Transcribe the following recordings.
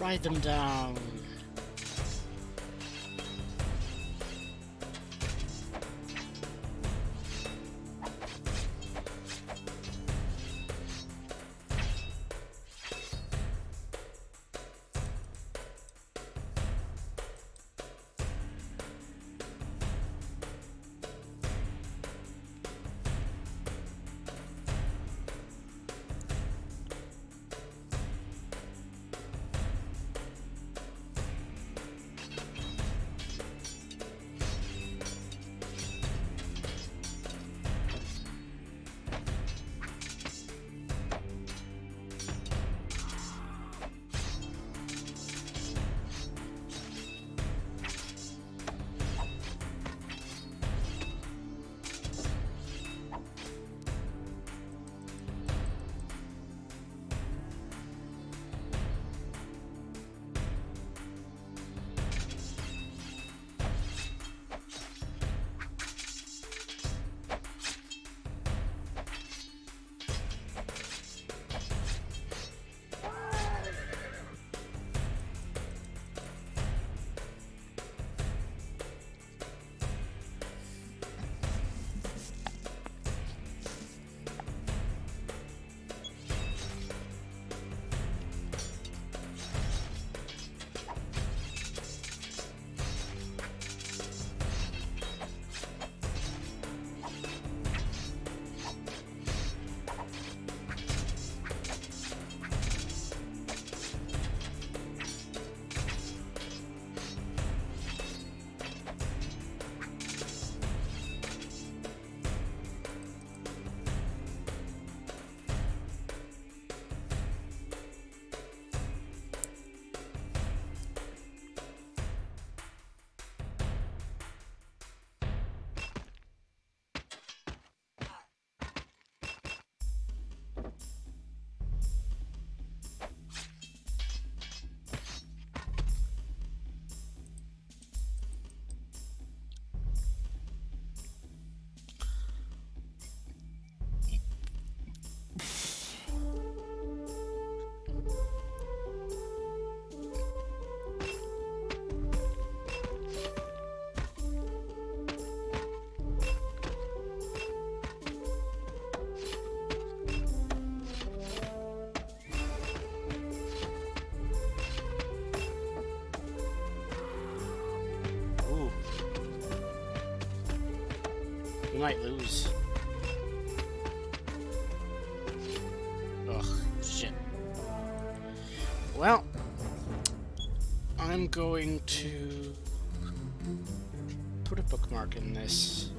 Ride them down. Might lose. Ugh, shit. Well, I'm going to put a bookmark in this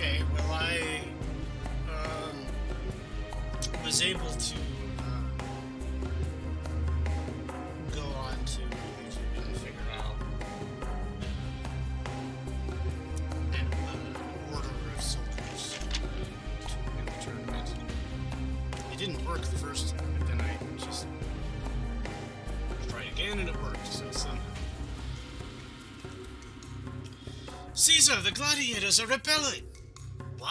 Okay, well, I um, was able to um, go on to YouTube and figure out an uh, order of soldiers to win the tournament. It didn't work the first time, but then I just tried again and it worked, so somehow. Caesar, the gladiators are rebelling!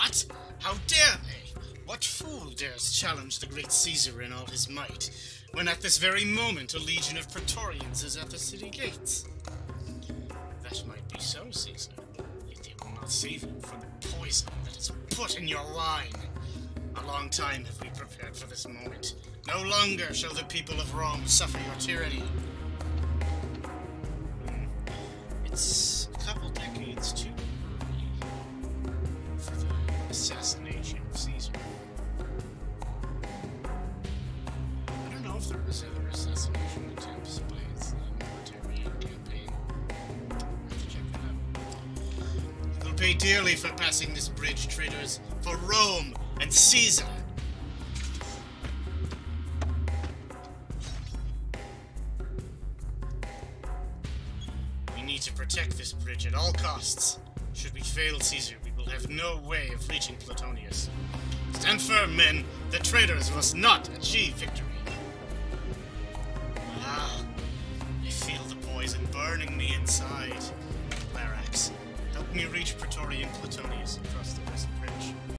What? How dare they? What fool dares challenge the great Caesar in all his might, when at this very moment a legion of Praetorians is at the city gates? That might be so, Caesar, yet they will not save him from the poison that is put in your wine. A long time have we prepared for this moment. No longer shall the people of Rome suffer your tyranny. Hmm. It's a couple decades too assassination of Caesar. I don't know if there was other assassination attempts by uh, military campaign. I have to check that out. pay dearly for passing this bridge, traitors. For Rome and Caesar. We need to protect this bridge at all costs. Should we fail Caesar, will have no way of reaching Platonius. Stand firm, men. The traitors must not achieve victory. Ah, I feel the poison burning me inside. Larax, help me reach Praetorian Platonius across